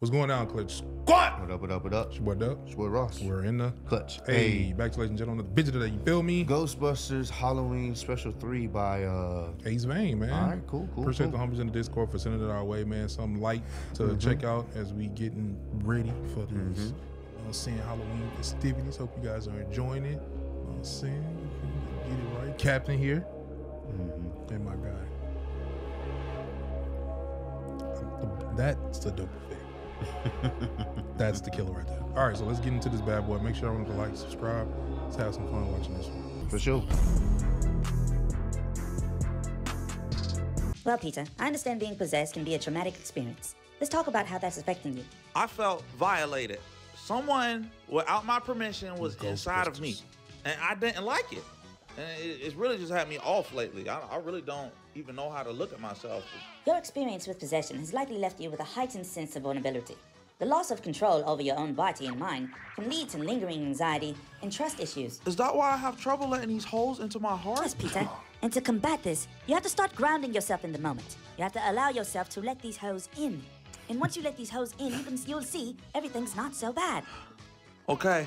What's going on, Clutch Squad? What up, what up, what up? It's your boy Dub. It's your boy Ross. We're in the Clutch. Hey, Hey. back to ladies and gentlemen, the bitch today. You feel me? Ghostbusters Halloween Special 3 by, uh, Ace Vane, man. All right, cool, cool, Appreciate cool. the homies in the Discord for sending it our way, man. Something light to Mm-hmm. check out as we getting ready for these uh, seeing Halloween festivities. Hope you guys are enjoying it. Uh, seeing, get it right. Captain here, Mm-hmm. and my guy. That's the dope effect. That's the killer right there. All right, so let's get into this bad boy. Make sure everyone to like, subscribe. Let's have some fun watching this one. for sure. Well, Peter, I understand being possessed can be a traumatic experience. Let's talk about how that's affecting you. I felt violated. Someone without my permission was inside of me, and I didn't like it. And it, it's really just had me off lately. I, I really don't even know how to look at myself. Your experience with possession has likely left you with a heightened sense of vulnerability. The loss of control over your own body and mind can lead to lingering anxiety and trust issues. Is that why I have trouble letting these holes into my heart? Yes, Peter. And to combat this, you have to start grounding yourself in the moment. You have to allow yourself to let these hoes in. And once you let these hoes in, you can, you'll see everything's not so bad. Okay,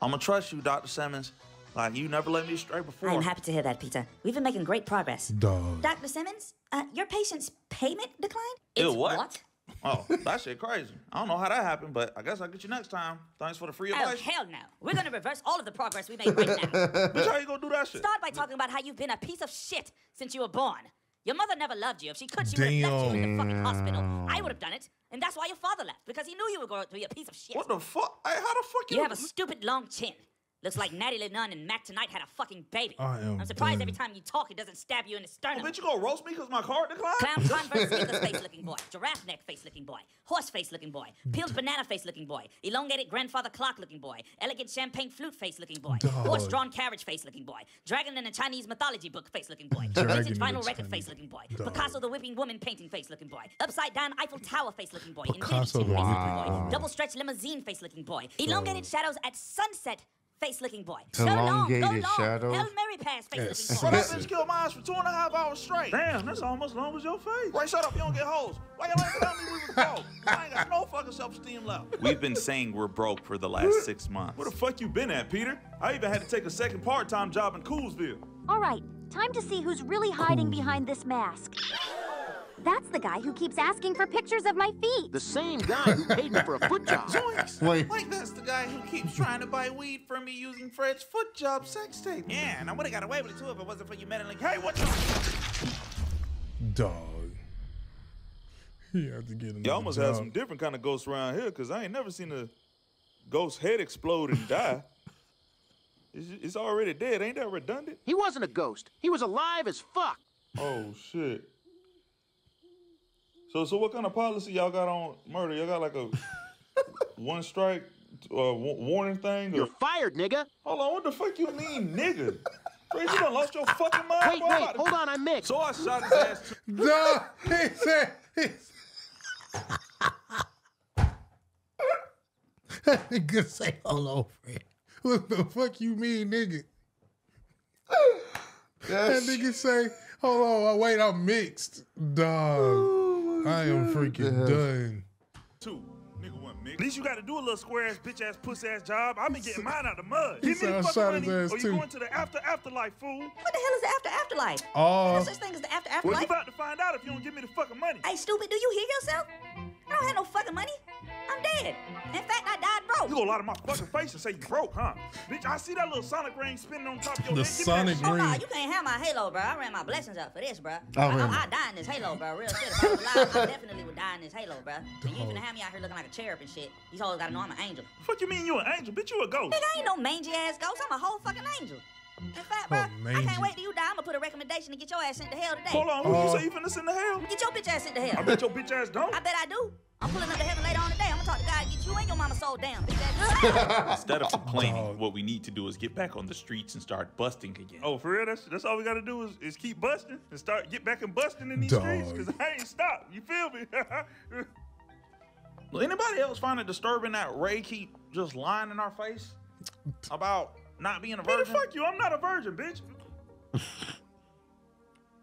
I'm gonna trust you, Dr. Simmons. Like you never let me stray before. I am happy to hear that, Peter. We've been making great progress. Dog. Dr. Simmons, uh, your patient's payment declined? Ew, It's what? Oh, that shit crazy. I don't know how that happened, but I guess I'll get you next time. Thanks for the free advice. Oh, advice. hell no. We're gonna reverse all of the progress we made right now. Bitch, how you gonna do that shit? Start by talking about how you've been a piece of shit since you were born. Your mother never loved you. If she could, she would have left you in the fucking hospital. I would have done it. And that's why your father left, because he knew you were going to be a piece of shit. What the fuck? Hey, how the fuck you? You have a stupid long chin. Looks like Natty Lennon and Mac Tonight had a fucking baby. I am I'm surprised done. every time you talk, it doesn't stab you in the sternum. Oh, bitch, you gonna roast me because my card declined? Clown converse sneakers face looking boy, giraffe neck face looking boy, horse face looking boy, peeled banana face looking boy, elongated grandfather clock looking boy, elegant champagne flute face looking boy, Dog. horse drawn carriage face looking boy, dragon in a Chinese mythology book face looking boy, Dragon vintage in a vinyl record Chinese- face looking boy, Dog. Picasso the weeping woman painting face looking boy, upside down Eiffel Tower face looking boy, Picasso infinity the face whipping looking boy, woman. double stretch limousine face looking boy, elongated shadows at sunset. Face looking boy. Elongated so long, go long. shadows? Hail Mary pass face Yes. looking So boy. that bitch killed my ass for two and a half hours straight. Damn, that's almost as long as your face. Right, shut up, you don't get hoes. Why you ain't tell me we was broke? I ain't got no fucking self-esteem left. We've been saying we're broke for the last six months. Where the fuck you been at, Peter? I even had to take a second part-time job in Coolsville. All right, time to see who's really hiding behind this mask. That's the guy who keeps asking for pictures of my feet. The same guy who paid me for a foot job. Wait. Like that's the guy who keeps trying to buy weed from me using Fred's foot job sex tape. Yeah, and I would have got away with it too if it wasn't for you meddling. Hey, what's up? Dog. You have to get another Y'all must job. have some different kind of ghosts around here, cause I ain't never seen a ghost head explode and die. It's, it's already dead. Ain't that redundant? He wasn't a ghost. He was alive as fuck. Oh shit. So so what kind of policy y'all got on murder? Y'all got like a one strike uh, warning thing? Or, You're fired, nigga. hold on, what the fuck you mean, nigga? Fred, you done lost your fucking mind. Wait, boy. I'm wait, to- hold on, I'm mixed. So I shot his ass. too. Dog. He said. He that nigga say, hold on, Fred. What the fuck you mean, nigga? That nigga say, hold on, wait, I'm mixed. Dog. I am freaking done. Two. Nigga wasn't mixed. At least you got to do a little square ass, bitch ass, pussy ass job. I've been getting mine out of the mud. He Give me the fucking his money, ass or you too. going to the after afterlife, fool. What the hell is the after afterlife? Oh. There's no such thing as the after afterlife. Well, you afterlife. about to find out if you don't give me the fucking money. Hey, stupid, do you hear yourself? I don't have no fucking money. I'm dead. In fact, I died You broke. gonna lie to my fucking face and say you broke, huh? Bitch, I see that little sonic ring spinning on top of your The head. Give sonic shit. Oh, no, ring. you can't have my halo, bro. I ran my blessings up for this, bro. Oh, I, really? I, I die in this halo, bro. Real shit. If I was alive, I definitely would die in this halo, bro. And you even have me out here looking like a cherub and shit. These hoes gotta know I'm an angel. Fuck you mean you an angel? Bitch, you a ghost. Nigga, I ain't no mangy ass ghost. I'm a whole fucking angel. In fact, bro, Oh, I can't wait till you die. I'm gonna put a recommendation to get your ass sent to hell today. Hold on, who Uh, you say you finna send to hell? Get your bitch ass sent to hell. I bet your bitch ass don't. I bet I do. I'm pulling up to heaven later. I'm gonna talk to God, get you and your mama soul down. Instead of complaining, Dog. what we need to do is get back on the streets and start busting again. Oh, for real? That's that's all we gotta do is, is keep busting and start get back and busting in these Dog. streets. Cause I ain't stopped. You feel me? Will anybody else find it disturbing that Ray keep just lying in our face about not being a Peter, virgin? fuck you. I'm not a virgin, bitch.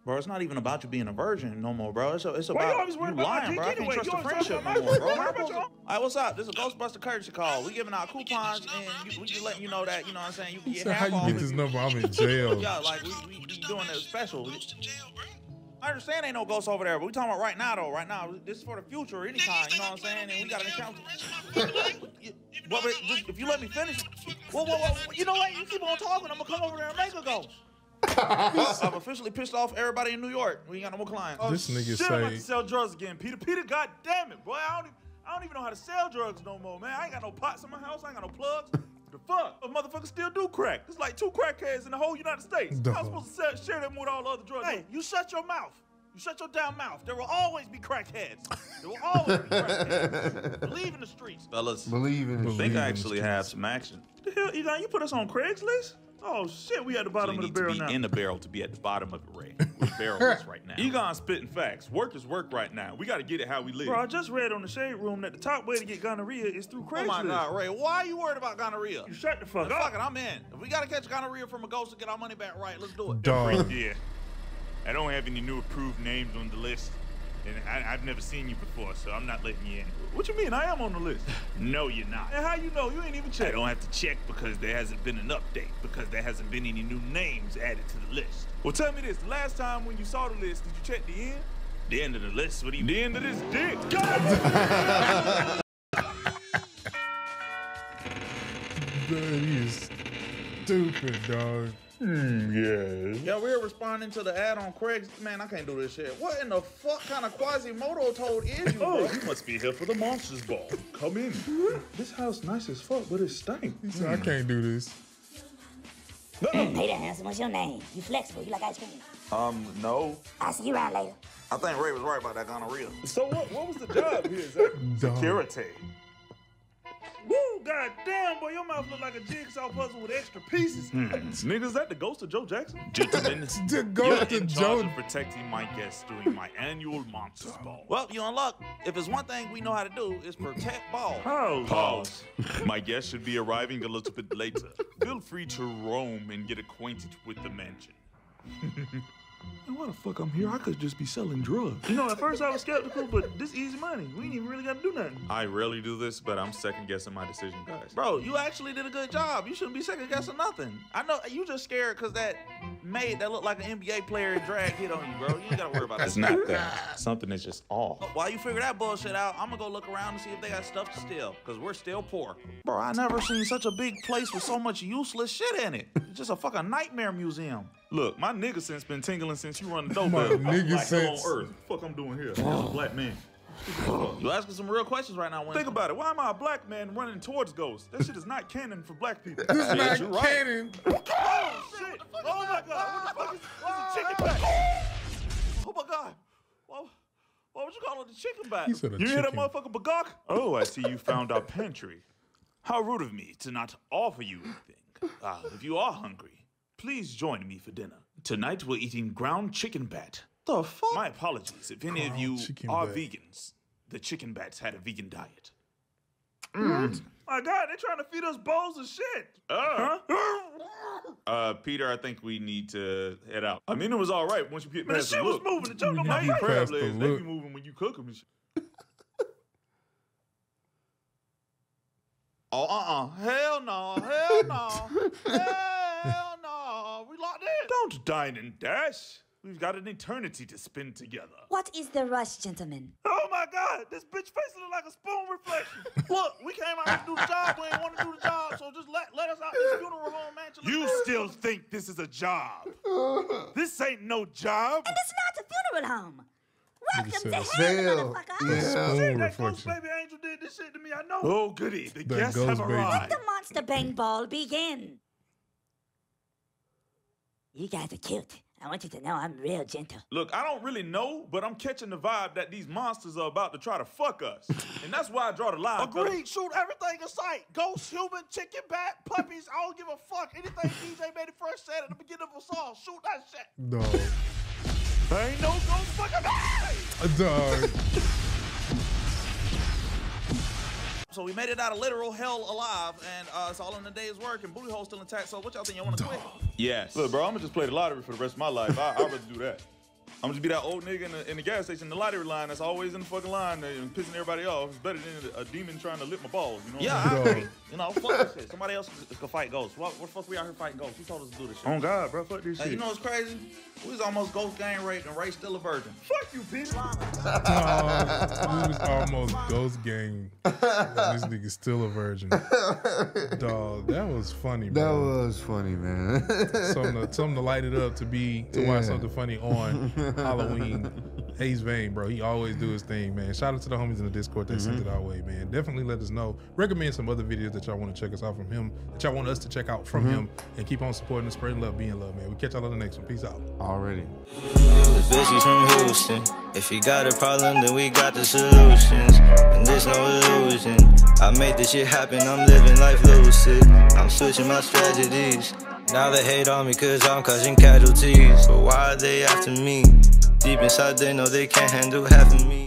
Bro, it's not even about you being a virgin no more, bro. It's, it's Why about you always worry you lying, dick bro. I can't anyway? trust You the friendship talking no more, bro. dick. How Worry about am I supposed to- All right, what's up? This is a Ghostbuster courtesy call. We giving out coupons and you, we just letting you know that you know what I'm saying. You can get said, half how off. you get if this number? I'm in jail. Yeah, like we, we, we doing a special. I understand ain't no ghosts over there, but we talking about right now though. Right now, this is for the future, anytime. You know what I'm saying? And we got an encounter. Well, but just, if you let me finish. Whoa, whoa, whoa! You know what? You keep on talking. I'm gonna come over there and make a ghost. I've officially pissed off everybody in New York. We ain't got no more clients. This oh, nigga Shit, I'm about to sell drugs again, Peter. Peter, god damn it, boy. I don't, even, I don't even know how to sell drugs no more, man. I ain't got no pots in my house. I ain't got no plugs. The fuck? A motherfucker still do crack. There's like two crackheads in the whole United States. Duh. I'm supposed to sell, share them with all the other drugs. Hey, you shut your mouth. You shut your damn mouth. There will always be crackheads. There will always be crackheads. Believe in the streets. Fellas, Believe in I it. think I actually have some action. What The hell, Egon, you put us on Craigslist? Oh shit, we at the So bottom you of the need to be now. in the barrel to be at the bottom of the ray. Where the barrel is right now. Egon spitting facts. Work is work right now. We got to get it how we live. Bro, I just read on the shade room that the top way to get gonorrhea is through Craigslist. Oh my God, Ray, why are you worried about gonorrhea? You shut the fuck Fuck up. it, I'm in. If we gotta catch gonorrhea from a ghost to get our money back right, let's do it. dog. Yeah. I don't have any new approved names on the list. And I, I've never seen you before, so I'm not letting you in. What you mean? I am on the list. no, you're not. And how you know? You ain't even checked. I don't have to check because there hasn't been an update, because there hasn't been any new names added to the list. Well, tell me this. The last time when you saw the list, did you check the end? The end of the list? What do you mean? The end of this dick. God! That is stupid, dog. Yeah, Yeah, we're responding to the ad on Craig's. Man, I can't do this shit. What in the fuck kind of Quasimodo toad is you, bro? Oh, you must be here for the Monsters Ball. Come in. this house nice as fuck, but it stank. He said, I can't do this. Hey there, handsome. What's your name? You flexible. You like ice cream? Um, no. I'll see you around later. I think Ray was right about that gonorrhea. So what? What was the job here? Exactly? Security. Woo! God damn, boy, your mouth look like a jigsaw puzzle with extra pieces. Hmm. Nigga, is that the ghost of Joe Jackson? Gentlemen, To you're go to in charge Joe. of protecting my guests during my annual Monsters Ball. Well, you're in luck. If it's one thing we know how to do, is protect balls. How? Pause. My guests should be arriving a little bit later. Feel free to roam and get acquainted with the mansion. Why the fuck I'm here? I could just be selling drugs. You know, at first I was skeptical, but this easy money. We ain't even really got to do nothing. I rarely do this, but I'm second guessing my decision, guys. Bro, you actually did a good job. You shouldn't be second guessing nothing. I know you just scared because that maid that looked like an NBA player in drag hit on you, bro. You ain't gotta worry about that. It's not that. Something is just off. While you figure that bullshit out, I'm gonna go look around and see if they got stuff to steal, because we're still poor. Bro, I never seen such a big place with so much useless shit in it. It's just a fucking nightmare museum. Look, my nigga sense been tingling since you run the My doorbell. nigga like hell sense. on earth. Fuck I'm doing here. As a black man. You asking some real questions right now, Winston. Think about it. Why am I a black man running towards ghosts? That shit is not canon for black people. This is not you're right. Canon. Oh shit! Oh my god! What the fuck is? What's a chicken back? Oh my god. Why, why would you call it a chicken back? He said a You hear that chicken. motherfucker bagok? Oh, I see you found our pantry. How rude of me to not offer you anything. Ah, if you are hungry, please join me for dinner. Tonight we're eating ground chicken bat. the fuck? My apologies if any of you are bat. vegans. The chicken bats had a vegan diet. My God, they're trying to feed us bowls of shit. Uh, Uh, Peter, I think we need to head out. I mean, it was all right once you get Man, past shit the was look. moving. It jumped on When my you face. Crab past the legs, they look. be moving when you cook them and shit. Oh, uh-uh. Hell no. Hell no. Hell no. We locked in. Don't dine and dash. We've got an eternity to spend together. What is the rush, gentlemen? Oh my God, this bitch face look like a spoon reflection. Look, we came out to do the job. We ain't want to do the job, so just let, let us out this funeral home mansion. you still think this is a job? this ain't no job. And it's not a funeral home. Welcome to said hell, Hell. motherfucker. Yeah. Spoon That ghost reflection. baby angel did this shit to me. I know. Oh goody, the That guests ghost have baby. Let The monster bang ball begin. You guys are cute. I want you to know I'm real gentle. Look, I don't really know, but I'm catching the vibe that these monsters are about to try to fuck us, and that's why I draw the line. fella. Agreed. Shoot everything in sight. Ghost, human, chicken, bat, puppies. I don't give a fuck. Anything DJ made it fresh said at the beginning of a song. Shoot that shit. No. There ain't no ghost fucking uh, me. Dog. So we made it out of literal hell alive, and uh, it's all in the day's work, and booty hole still intact. So what y'all think? Y'all want to quit? Yes. Look, bro, I'm gonna just play the lottery for the rest of my life. I, I'd rather do that. I'm just be that old nigga in the, in the gas station, the lottery line that's always in the fucking line uh, and pissing everybody off. It's better than a demon trying to lick my balls. You know? Yeah, What I I'm Dog. agree. You know, fuck this shit. Somebody else could could fight ghosts. What, what the fuck we out here fighting ghosts? Who told us to do this shit? Oh God, bro, fuck this Hey, shit. you know what's crazy? We was almost ghost gang raped and Ray still a virgin. fuck you, bitch. Dog, we was almost ghost gang. this nigga still a virgin. Dog, that was funny, That was funny, man. something, to, something to light it up to be to watch something funny on Halloween. Ace Vane, bro. He always do his thing, man. Shout out to the homies in the Discord that sent Mm-hmm. it our way, man. Definitely let us know. Recommend some other videos that y'all want to check us out from him, that y'all want us to check out from Mm-hmm. him, and keep on supporting and spreading love, being love, man. We catch y'all on the next one. Peace out. Already. Bitch, from Houston. If you got a problem, then we got the solutions. And there's no illusion. I made this shit happen, I'm living life lucid. I'm switching my strategies. Now they hate on me cause I'm causing casualties. But why are they after me? Deep inside, they know they can't handle half of me.